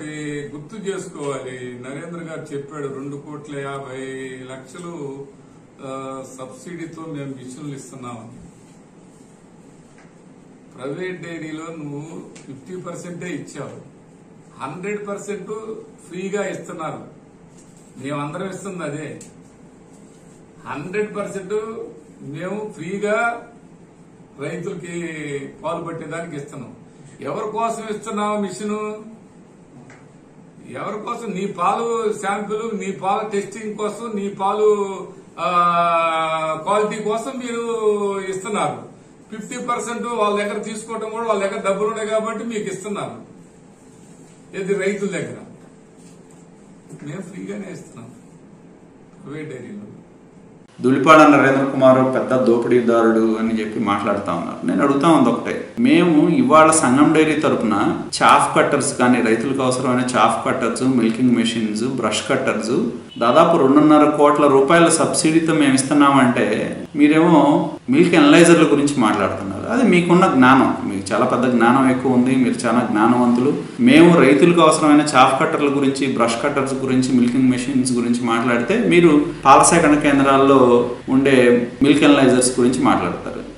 ఒకటి గుర్తు చేసుకోవాలి. నరేంద్ర గారు చెప్పాడు రెండు కోట్ల యాభై లక్షలు సబ్సిడీతో మేము మిషన్లు ఇస్తున్నామని. ప్రైవేట్ డైరీలో నువ్వు ఫిఫ్టీ పర్సెంటే ఇచ్చావు. హండ్రెడ్ పర్సెంట్ ఫ్రీగా ఇస్తున్నారు. మేమందరం ఇస్తుంది అదే. హండ్రెడ్ పర్సెంట్ మేము ఫ్రీగా రైతులకి పాలు పట్టేదానికి ఇస్తున్నాం. ఎవరి కోసం ఇస్తున్నావు మిషన్? ఎవరి కోసం? నీ పాలు శాంపిల్ నీ పాలు టెస్టింగ్ కోసం నీ పాలు క్వాలిటీ కోసం మీరు ఇస్తున్నారు. ఫిఫ్టీ పర్సెంట్ వాళ్ళ దగ్గర తీసుకోవడం కూడా వాళ్ళ దగ్గర డబ్బులు ఉన్నాయి కాబట్టి మీకు ఇస్తున్నారు. ఇది రైతుల దగ్గర. మేము ఫ్రీగానే ఇస్తున్నాం. ప్రైవేట్ డైరీలో. దులిపాడ నరేంద్ర కుమార్ పెద్ద దోపిడీదారుడు అని చెప్పి మాట్లాడుతా ఉన్నారు. నేను అడుగుతా ఉంది ఒకటే. మేము ఇవాళ సంగం డైరీ తరపున చాఫ్ కట్టర్స్ కానీ రైతులకు అవసరమైన chaff cutters milking machines brush cutters దాదాపు రెండున్నర కోట్ల రూపాయల సబ్సిడీతో మేము ఇస్తున్నామంటే మీరేమో మిల్క్ ఎనలైజర్ల గురించి మాట్లాడుతున్నారు. అది మీకున్న జ్ఞానం. మీకు చాలా పెద్ద జ్ఞానం ఎక్కువ ఉంది. మీరు చాలా జ్ఞానవంతులు. మేము రైతులకు అవసరమైన చాఫ్ కట్టర్ల గురించి బ్రష్ కట్టర్స్ గురించి మిల్కింగ్ మెషిన్స్ గురించి మాట్లాడితే మీరు పాల సేకరణ కేంద్రాల్లో ఉండే మిల్క్ ఎనలైజర్స్ గురించి మాట్లాడతారు.